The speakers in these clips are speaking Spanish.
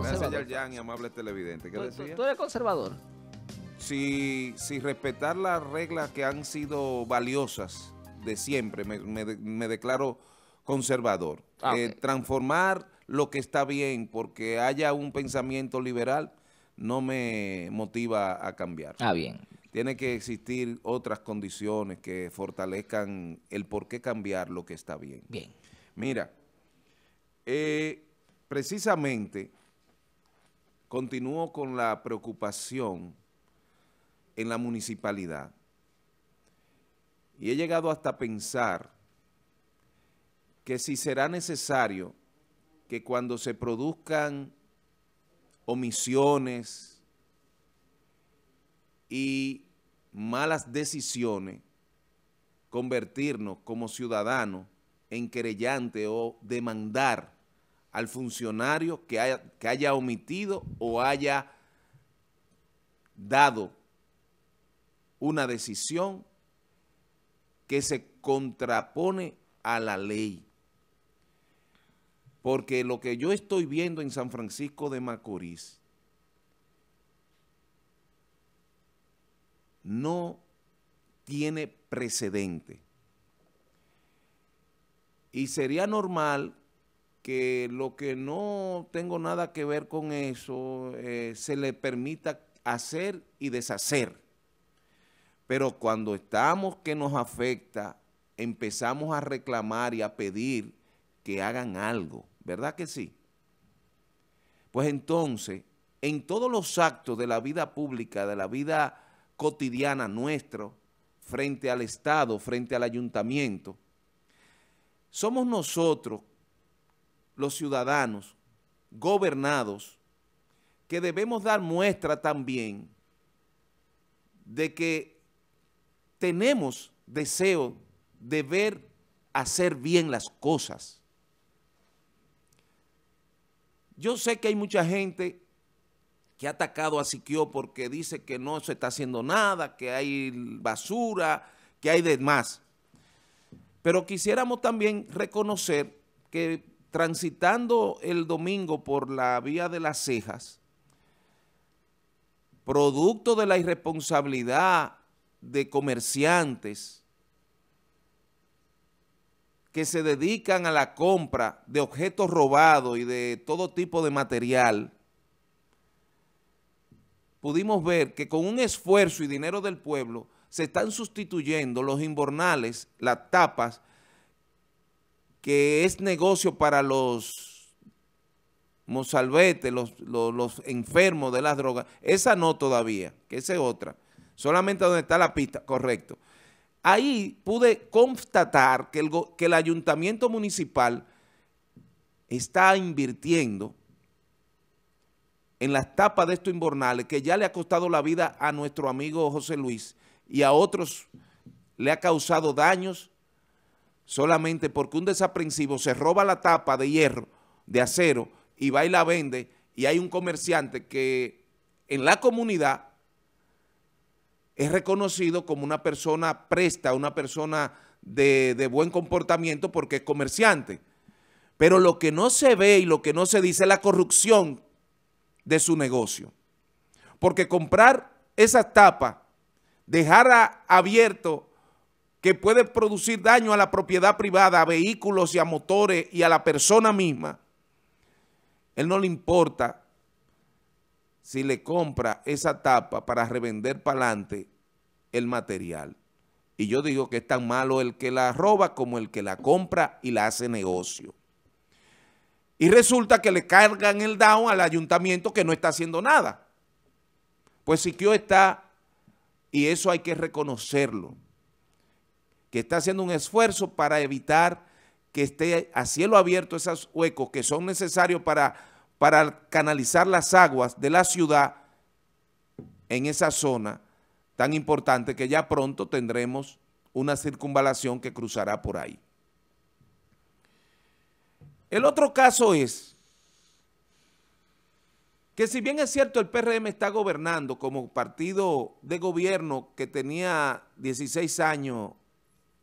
conservador. Gracias, Yarjan y amable televidente. ¿Qué ¿Tú, decía? tú- eres conservador? si, si respetar las reglas que han sido valiosas de siempre, me, me de- me declaro conservador. Ah, Eh, transformar lo que está bien porque haya un pensamiento liberal no me motiva a cambiar. Ah, bien. Tiene que existir otras condiciones que fortalezcan el por qué cambiar lo que está bien. Bien. Mira, eh, precisamente continúo con la preocupación en la municipalidad. Y he llegado hasta pensar que si será necesario que cuando se produzcan omisiones y malas decisiones, convertirnos como ciudadanos en querellante o demandar al funcionario que haya, que haya omitido o haya dado una decisión que se contrapone a la ley. Porque lo que yo estoy viendo en San Francisco de Macorís no tiene precedente. Y sería normal que lo que no tengo nada que ver con eso eh, se le permita hacer y deshacer. Pero cuando estamos que nos afecta, empezamos a reclamar y a pedir que hagan algo, ¿verdad que sí? Pues entonces, en todos los actos de la vida pública, de la vida cotidiana nuestro, frente al Estado, frente al ayuntamiento, somos nosotros, los ciudadanos, gobernados, que debemos dar muestra también de que tenemos deseo de ver hacer bien las cosas. Yo sé que hay mucha gente que ha atacado a Siquio porque dice que no se está haciendo nada, que hay basura, que hay demás. Pero quisiéramos también reconocer que transitando el domingo por la vía de las cejas, producto de la irresponsabilidad de comerciantes que se dedican a la compra de objetos robados y de todo tipo de material, pudimos ver que con un esfuerzo y dinero del pueblo se están sustituyendo los inbornales, las tapas, que es negocio para los mozalbetes, los, los, enfermos de las drogas. Esa no todavía, que esa es otra. Solamente donde está la pista, correcto. Ahí pude constatar que el, que el ayuntamiento municipal está invirtiendo en las tapas de estos inbornales que ya le ha costado la vida a nuestro amigo José Luis y a otros le ha causado daños solamente porque un desaprensivo se roba la tapa de hierro, de acero, y va y la vende, y hay un comerciante que en la comunidad es reconocido como una persona presta, una persona de, buen comportamiento porque es comerciante. Pero lo que no se ve y lo que no se dice es la corrupción de su negocio. Porque comprar esas tapas, dejar abierto que puede producir daño a la propiedad privada, a vehículos y a motores y a la persona misma, él no le importa si le compra esa tapa para revender para adelante el material. Y yo digo que es tan malo el que la roba como el que la compra y la hace negocio. Y resulta que le cargan el down al ayuntamiento que no está haciendo nada. Pues Siquio está, y eso hay que reconocerlo, que está haciendo un esfuerzo para evitar que esté a cielo abierto esos huecos que son necesarios para, para canalizar las aguas de la ciudad en esa zona tan importante que ya pronto tendremos una circunvalación que cruzará por ahí. El otro caso es que si bien es cierto el PRM está gobernando como partido de gobierno que tenía 16 años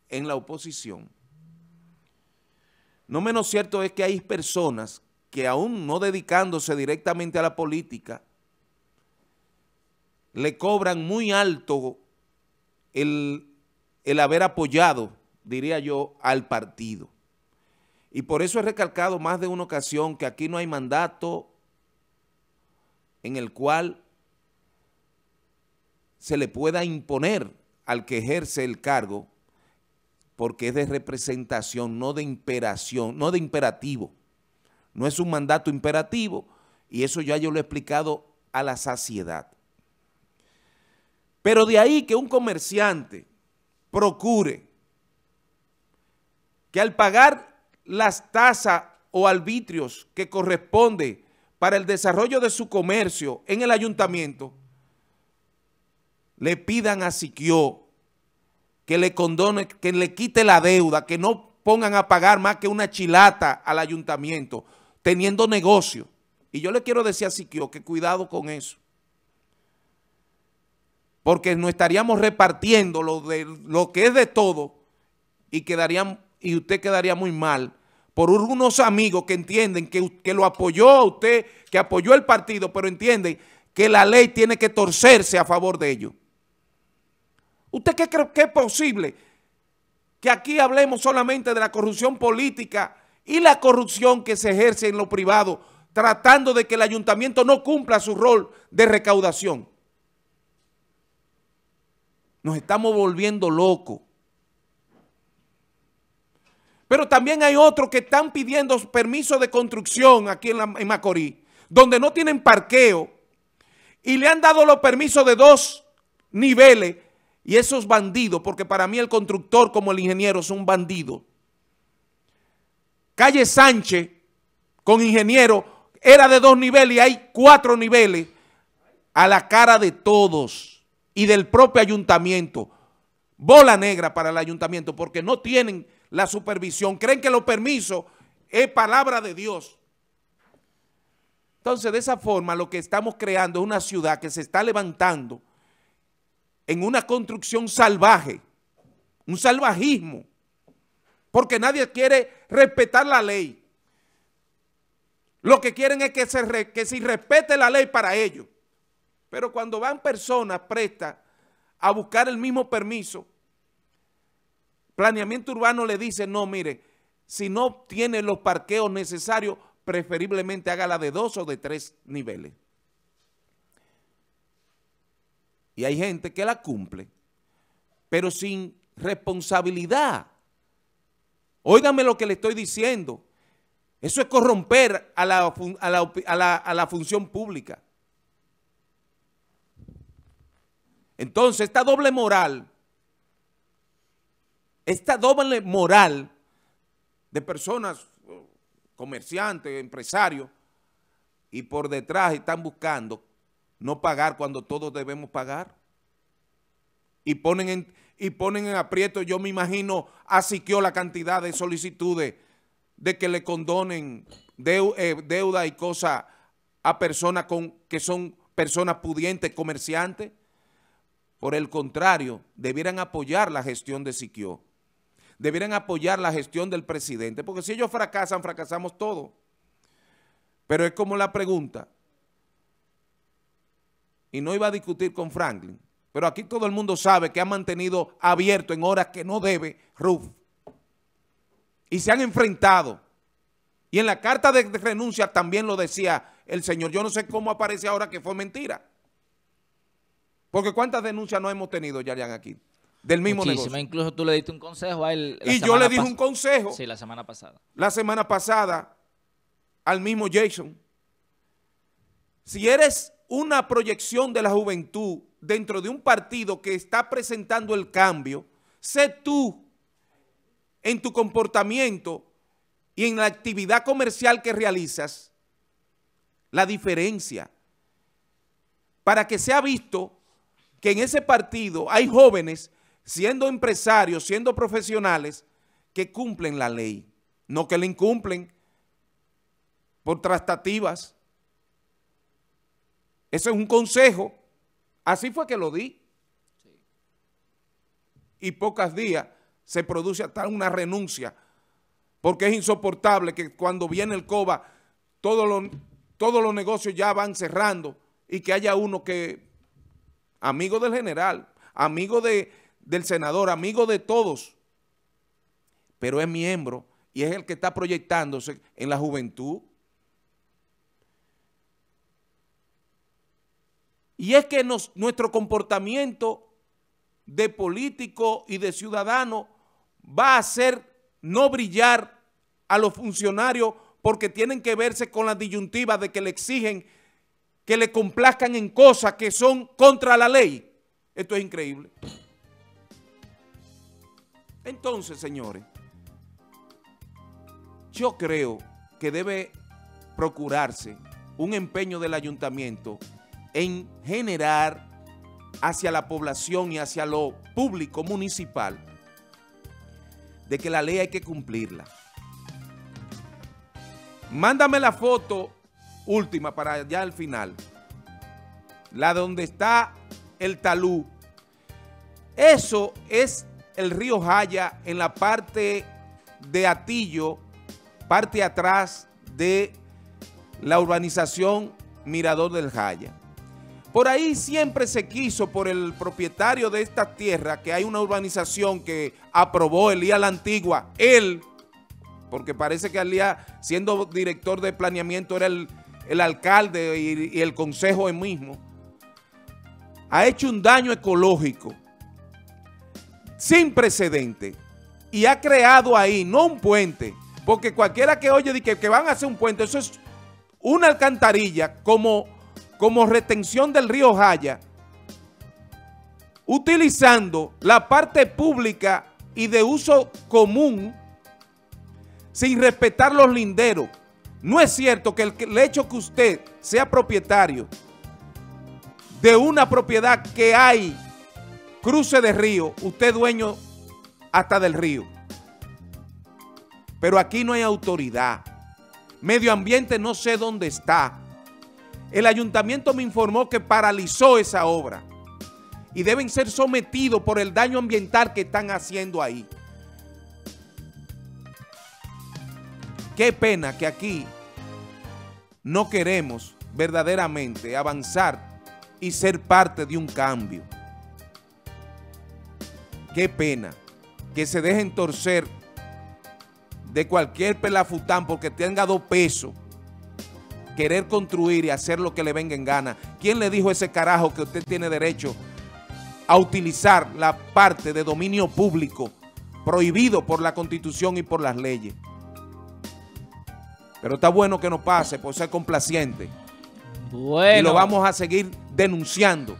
en la oposición, no menos cierto es que hay personas que aún no dedicándose directamente a la política, le cobran muy alto el, el haber apoyado, diría yo, al partido. Y por eso he recalcado más de una ocasión que aquí no hay mandato en el cual se le pueda imponer al que ejerce el cargo porque es de representación, no de imperación, no de imperativo. No es un mandato imperativo y eso ya yo lo he explicado a la saciedad. Pero de ahí que un comerciante procure que al pagar las tasas o arbitrios que corresponde para el desarrollo de su comercio en el ayuntamiento, le pidan a Siquio que le condone, que le quite la deuda, que no pongan a pagar más que una chilata al ayuntamiento, teniendo negocio. Y yo le quiero decir a Siquio que cuidado con eso. Porque no estaríamos repartiendo lo, de, lo que es de todo y, y usted quedaría muy mal por unos amigos que entienden que, que lo apoyó a usted, que apoyó el partido, pero entienden que la ley tiene que torcerse a favor de ellos. ¿Usted qué cree que es posible que aquí hablemos solamente de la corrupción política y la corrupción que se ejerce en lo privado, tratando de que el ayuntamiento no cumpla su rol de recaudación? Nos estamos volviendo locos. Pero también hay otros que están pidiendo permiso de construcción aquí en, en Macorís, donde no tienen parqueo y le han dado los permisos de dos niveles y esos bandidos, porque para mí el constructor como el ingeniero son bandidos. Calle Sánchez con ingeniero era de dos niveles y hay cuatro niveles a la cara de todos y del propio ayuntamiento. Bola negra para el ayuntamiento porque no tienen la supervisión, creen que los permisos es palabra de Dios. Entonces, de esa forma, lo que estamos creando es una ciudad que se está levantando en una construcción salvaje, un salvajismo, porque nadie quiere respetar la ley. Lo que quieren es que se, que respete la ley para ellos. Pero cuando van personas prestas a buscar el mismo permiso, Planeamiento urbano le dice, no, mire, si no tiene los parqueos necesarios, preferiblemente hágala de dos o de tres niveles. Y hay gente que la cumple, pero sin responsabilidad. Óigame lo que le estoy diciendo. Eso es corromper a la, a la función pública. Entonces, esta doble moral esta doble moral de personas, comerciantes, empresarios, y por detrás están buscando no pagar cuando todos debemos pagar. Y ponen en, y ponen en aprieto, yo me imagino, asiquió la cantidad de solicitudes de que le condonen eh, deuda y cosas a personas con, que son personas pudientes, comerciantes. Por el contrario, debieran apoyar la gestión de Siquio debieran apoyar la gestión del presidente, porque si ellos fracasan, fracasamos todos. Pero es como la pregunta, y no iba a discutir con Franklin, pero aquí todo el mundo sabe que ha mantenido abierto en horas que no debe Ruf. Y se han enfrentado. Y en la carta de renuncia también lo decía el señor. Yo no sé cómo aparece ahora que fue mentira. Porque ¿cuántas denuncias no hemos tenido, Yarian, aquí? del mismo Muchísima. Incluso tú le diste un consejo a él. Y yo le dije un consejo. Sí, la semana pasada. La semana pasada al mismo Jason. Si eres una proyección de la juventud dentro de un partido que está presentando el cambio, sé tú en tu comportamiento y en la actividad comercial que realizas la diferencia para que sea visto que en ese partido hay jóvenes siendo empresarios, siendo profesionales, que cumplen la ley, no que la incumplen por trastativas. Ese es un consejo. Así fue que lo di. Y pocos días se produce hasta una renuncia, porque es insoportable que cuando viene el COBA todos los, todos los negocios ya van cerrando y que haya uno que, amigo del general, amigo de, del senador, amigo de todos, pero es miembro y es el que está proyectándose en la juventud. Y es que nuestro comportamiento de político y de ciudadano va a hacer no brillar a los funcionarios porque tienen que verse con la disyuntiva de que le exigen que le complazcan en cosas que son contra la ley. Esto es increíble. Entonces, señores, yo creo que debe procurarse un empeño del ayuntamiento en generar hacia la población y hacia lo público municipal de que la ley hay que cumplirla. Mándame la foto última para ya al final. La donde está el talú. Eso es el río Jaya en la parte de Atillo, parte atrás de la urbanización Mirador del Jaya. Por ahí siempre se quiso por el propietario de esta tierra, que hay una urbanización que aprobó Elías la Antigua, él, porque parece que Elías, siendo director de planeamiento, era el, alcalde y, el consejo mismo, ha hecho un daño ecológico sin precedente y ha creado ahí, no un puente, porque cualquiera que oye que, que van a hacer un puente, eso es una alcantarilla como como retención del río Jaya, utilizando la parte pública y de uso común sin respetar los linderos. No es cierto que el, hecho que usted sea propietario de una propiedad que hay cruce de río, usted dueño hasta del río. Pero aquí no hay autoridad. Medio ambiente no sé dónde está. El ayuntamiento me informó que paralizó esa obra y deben ser sometidos por el daño ambiental que están haciendo ahí. Qué pena que aquí no queremos verdaderamente avanzar y ser parte de un cambio. Qué pena que se dejen torcer de cualquier pelafután porque tenga dos pesos querer construir y hacer lo que le venga en gana. ¿Quién le dijo ese carajo que usted tiene derecho a utilizar la parte de dominio público prohibido por la Constitución y por las leyes? Pero está bueno que no pase por ser complaciente. Bueno. Y lo vamos a seguir denunciando.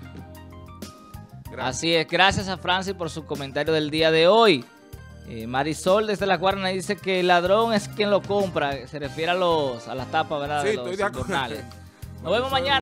Así es. Gracias a Francis por su comentario del día de hoy. Eh, Marisol desde La Guarna dice que el ladrón es quien lo compra. Se refiere a los a las tapas, ¿verdad? Sí, estoy de acuerdo. Nos vemos mañana.